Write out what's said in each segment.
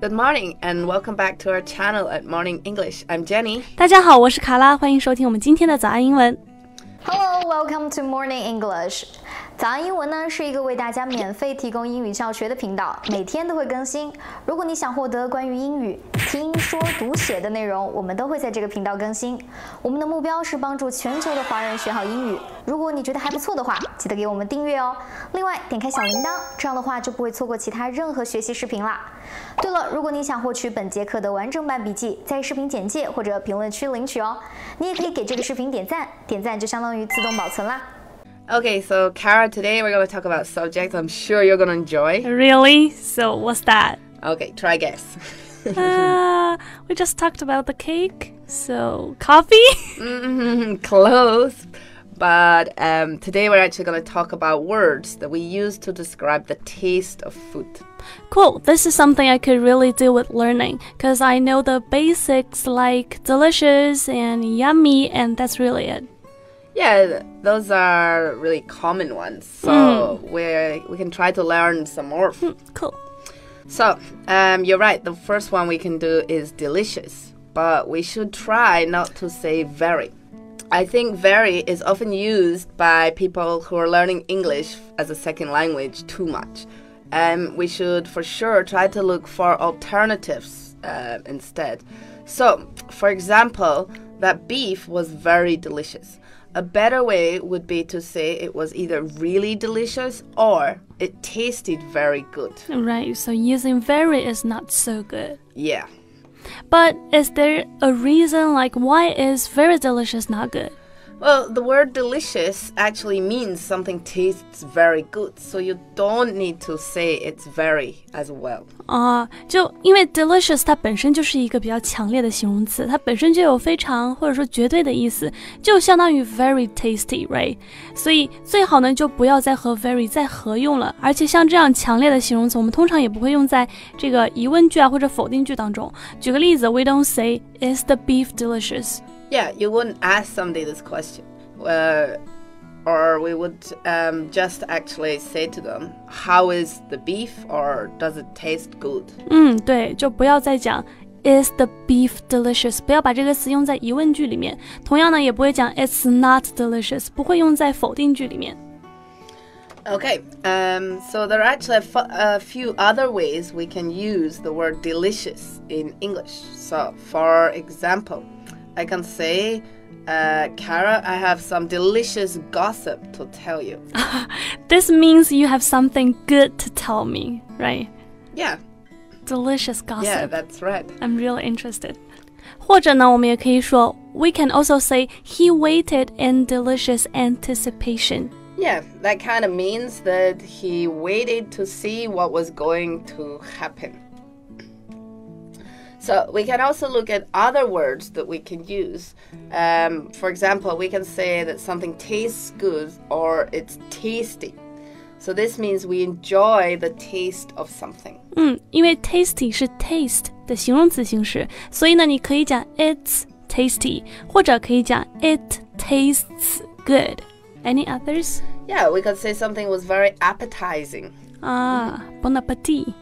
Good morning and welcome back to our channel at Morning English. I'm Jenny. 大家好，我是卡拉，欢迎收听我们今天的早安英文。 Hello, welcome to Morning English。 早安英文呢是一个为大家免费提供英语教学的频道，每天都会更新。如果你想获得关于英语听说读写的内容，我们都会在这个频道更新。我们的目标是帮助全球的华人学好英语。如果你觉得还不错的话，记得给我们订阅哦。另外，点开小铃铛，这样的话就不会错过其他任何学习视频啦。对了，如果你想获取本节课的完整版笔记，在视频简介或者评论区领取哦。你也可以给这个视频点赞，点赞就相当于自动保存啦。Okay, so Kara, today we're going to talk about a subject I'm sure you're going to enjoy. Really? So what's that? Okay, try guess. uh, we just talked about the cake. So coffee? Mm, Close. But um, today we're actually going to talk about words that we use to describe the taste of food. cool. This is something I could really do with learning because I know the basics like delicious and yummy, and that's really it. Yeah, those are really common ones. So we we can try to learn some more. Cool. So, um, you're right. The first one we can do is delicious, but we should try not to say very. I think very is often used by people who are learning English as a second language too much. And we should for sure try to look for alternatives uh, instead. So, for example, that beef was very delicious. A better way would be to say it was either really delicious or it tasted very good. Right. So using very is not so good. Yeah. But is there a reason like why is very delicious not good? Well, the word delicious actually means something tastes very good, so you don't need to say it's very as well. 啊，就因为 delicious 它本身就是一个比较强烈的形容词，它本身就有非常或者说绝对的意思，就相当于 very tasty，right？所以最好呢就不要再和 very 再合用了。而且像这样强烈的形容词，我们通常也不会用在这个疑问句啊或者否定句当中。举个例子，we don't say is the beef delicious。 Yeah, you wouldn't ask somebody this question. Uh, or we would um, just actually say to them, How is the beef? or Does it taste good? 嗯，对，就不要再讲 is the beef delicious，不要把这个词用在疑问句里面。同样呢，也不会讲 it's not delicious，不会用在否定句里面。 Okay, um, so there are actually a, fu- a few other ways we can use the word delicious in English. So, for example, I can say, uh, Kara, I have some delicious gossip to tell you. This means you have something good to tell me, right? yeah, Delicious gossip. yeah, that's right. I'm really interested. 或者呢，我们也可以说，We can also say he waited in delicious anticipation. Yeah, that kind of means that he waited to see what was going to happen. So we can also look at other words that we can use. Um, for example, we can say that something tastes good or it's tasty. So this means we enjoy the taste of something. 嗯，因为 tasty 是 taste 的形容词形式，所以呢，你可以讲 it's tasty，或者可以讲 it tastes good. Any others? Yeah, we could say something was very appetizing. 啊，Bon appetit，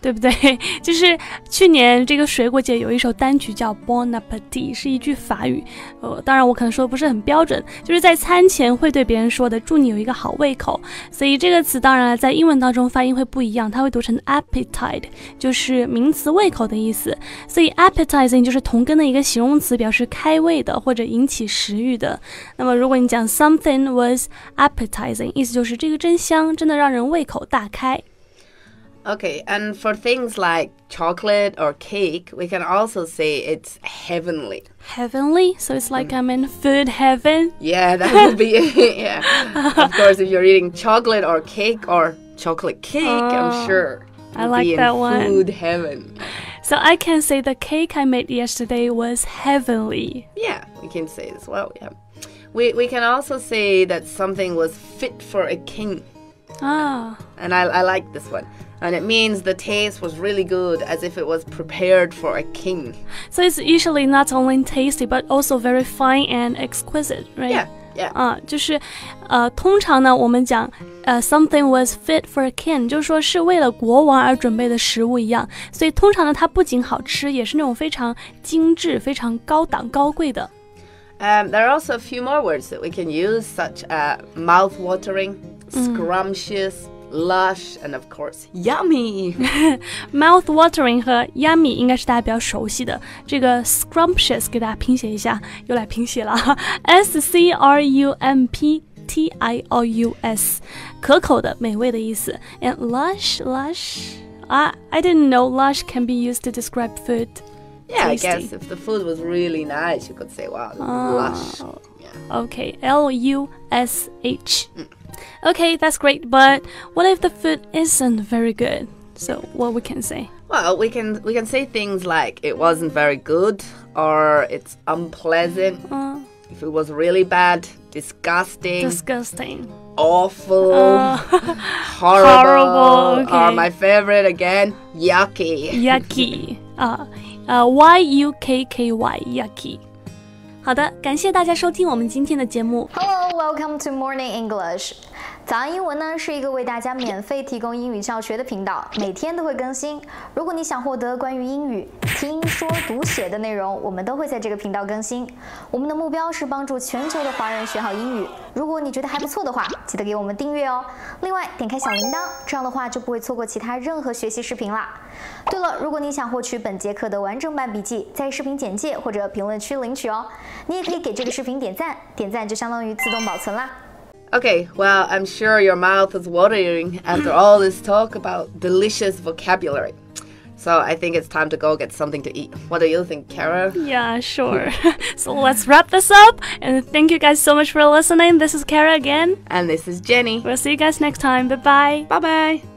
对不对？就是去年这个水果节有一首单曲叫 Bon appetit，是一句法语。呃，当然我可能说的不是很标准，就是在餐前会对别人说的，祝你有一个好胃口。所以这个词当然了，在英文当中发音会不一样，它会读成 appetite，就是名词胃口的意思。所以 appetizing 就是同根的一个形容词，表示开胃的或者引起食欲的。那么如果你讲 something was appetizing，意思就是这个真香，真的让人胃口大开。Okay, and for things like chocolate or cake, we can also say it's heavenly. heavenly. So it's like mm. I'm in food heaven. Yeah, that would be yeah. of course, if you're eating chocolate or cake or chocolate cake, I'm oh, sure I like that one. Food heaven. So I can say the cake I made yesterday was heavenly. Yeah, we can say as well. Yeah, we we can also say that something was fit for a king, Ah, and I I like this one. And it means the taste was really good, as if it was prepared for a king. so it's usually not only tasty but also very fine and exquisite, right? Yeah, Yeah. 啊，就是，呃，通常呢，我们讲，呃，something was fit for a king，就是说是为了国王而准备的食物一样。所以通常呢，它不仅好吃，也是那种非常精致、非常高档、高贵的。 Um, there are also a few more words that we can use, such as mouth-watering, scrumptious, lush, and of course, yummy. mouth watering 和 yummy 应该是大家比较熟悉的。这个 scrumptious 给大家拼写一下，又来拼写了哈，s c r u m p t i o u s，可口的、美味的意思。And lush, lush. I I didn't know lush can be used to describe food. yeah, I Tasty. guess if the food was really nice, you could say, wow, lush. Yeah. Okay, L U S H. Okay, that's great. But what if the food isn't very good? So what we can say? Well, we can we can say things like it wasn't very good or it's unpleasant. Uh, If it was really bad, disgusting, disgusting. awful, Uh, horrible, horrible, or okay. my favorite again, yucky. yucky 啊呃 y u k k y yucky。好的，感谢大家收听我们今天的节目。 Hello, welcome to Morning English。早安英文呢是一个为大家免费提供英语教学的频道，每天都会更新。如果你想获得关于英语听说读写的内容，我们都会在这个频道更新。我们的目标是帮助全球的华人学好英语。如果你觉得还不错的话，记得给我们订阅哦。另外，点开小铃铛，这样的话就不会错过其他任何学习视频啦。对了，如果你想获取本节课的完整版笔记，在视频简介或者评论区领取哦。你也可以给这个视频点赞，点赞就相当于自动保存啦。Okay, well, I'm sure your mouth is watering after all this talk about delicious vocabulary. So I think it's time to go get something to eat. What do you think, Kara? Yeah, sure. so let's wrap this up. And thank you guys so much for listening. This is Kara again. And this is Jenny. We'll see you guys next time. Bye bye. Bye bye.